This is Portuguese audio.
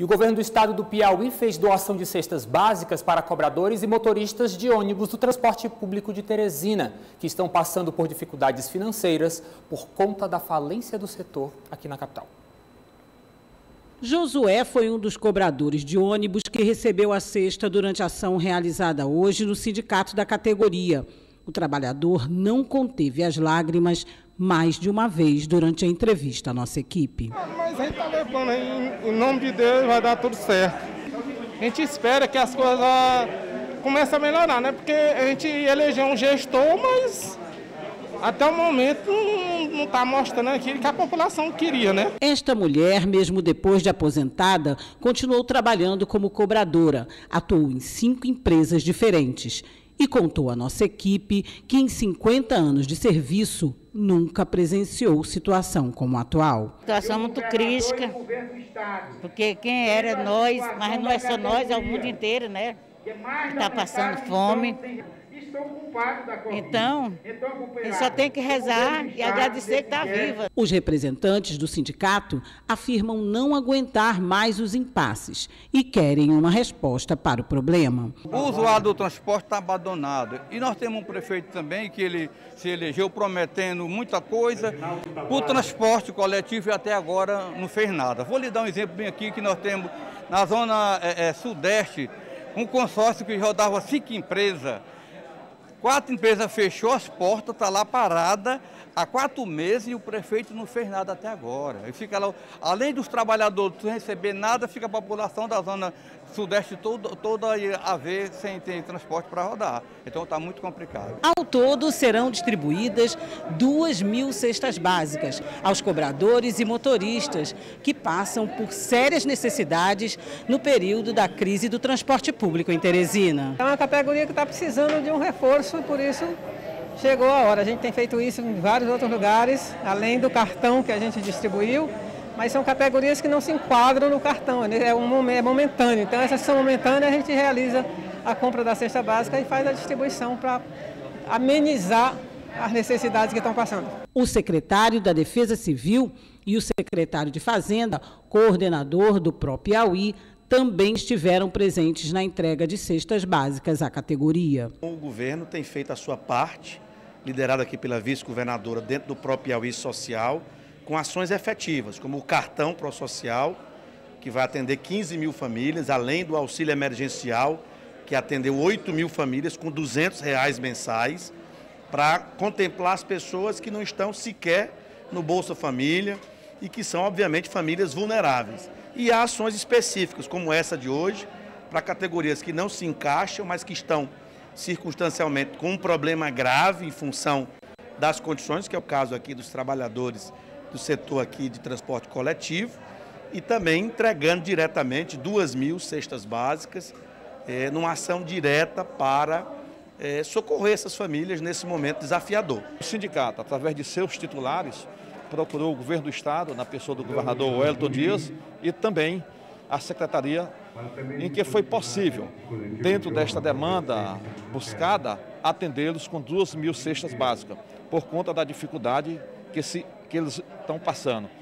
E o governo do estado do Piauí fez doação de cestas básicas para cobradores e motoristas de ônibus do transporte público de Teresina, que estão passando por dificuldades financeiras por conta da falência do setor aqui na capital. Josué foi um dos cobradores de ônibus que recebeu a cesta durante a ação realizada hoje no sindicato da categoria. O trabalhador não conteve as lágrimas mais de uma vez durante a entrevista à nossa equipe. Ah, mas a gente está levando em, em nome de Deus, vai dar tudo certo. A gente espera que as coisas comecem a melhorar, né? Porque a gente elegeu um gestor, mas até o momento não está mostrando aquilo que a população queria, né? Esta mulher, mesmo depois de aposentada, continuou trabalhando como cobradora. Atuou em cinco empresas diferentes e contou à nossa equipe que em 50 anos de serviço nunca presenciou situação como a atual. Situação muito crítica, porque quem era nós, mas não é só nós, é o mundo inteiro, né? Está passando fome estão culpados da Covid. Então, ele só tem que rezar e agradecer que está viva. Os representantes do sindicato afirmam não aguentar mais os impasses e querem uma resposta para o problema. O usuário do transporte está abandonado. E nós temos um prefeito também que ele se elegeu prometendo muita coisa. O transporte coletivo até agora não fez nada. Vou lhe dar um exemplo bem aqui que nós temos na zona é, é, sudeste um consórcio que rodava cinco empresas Quatro empresas fechou as portas, está lá parada há quatro meses e o prefeito não fez nada até agora. E fica lá, além dos trabalhadores não receber nada, fica a população da zona sudeste toda, toda a ver sem ter transporte para rodar. Então está muito complicado. Ao todo serão distribuídas duas mil cestas básicas aos cobradores e motoristas que passam por sérias necessidades no período da crise do transporte público em Teresina. É uma categoria que está precisando de um reforço e por isso chegou a hora. A gente tem feito isso em vários outros lugares, além do cartão que a gente distribuiu, mas são categorias que não se enquadram no cartão, né? é, um, é momentâneo. Então, essas são momentâneas, a gente realiza a compra da cesta básica e faz a distribuição para amenizar as necessidades que estão passando. O secretário da Defesa Civil e o secretário de Fazenda, coordenador do próprio Piauí, também estiveram presentes na entrega de cestas básicas à categoria. O governo tem feito a sua parte liderado aqui pela vice-governadora dentro do próprio Piauí Social, com ações efetivas, como o cartão pró-social, que vai atender 15 mil famílias, além do auxílio emergencial, que atendeu 8 mil famílias com 200 reais mensais, para contemplar as pessoas que não estão sequer no Bolsa Família e que são, obviamente, famílias vulneráveis. E há ações específicas, como essa de hoje, para categorias que não se encaixam, mas que estão circunstancialmente com um problema grave em função das condições, que é o caso aqui dos trabalhadores do setor aqui de transporte coletivo, e também entregando diretamente duas mil cestas básicas, é, numa ação direta para é, socorrer essas famílias nesse momento desafiador. O sindicato, através de seus titulares, procurou o governo do Estado, na pessoa do governador Wellington Dias, e também a Secretaria em que foi possível, dentro desta demanda buscada, atendê-los com duas mil cestas básicas, por conta da dificuldade que, se, que eles estão passando.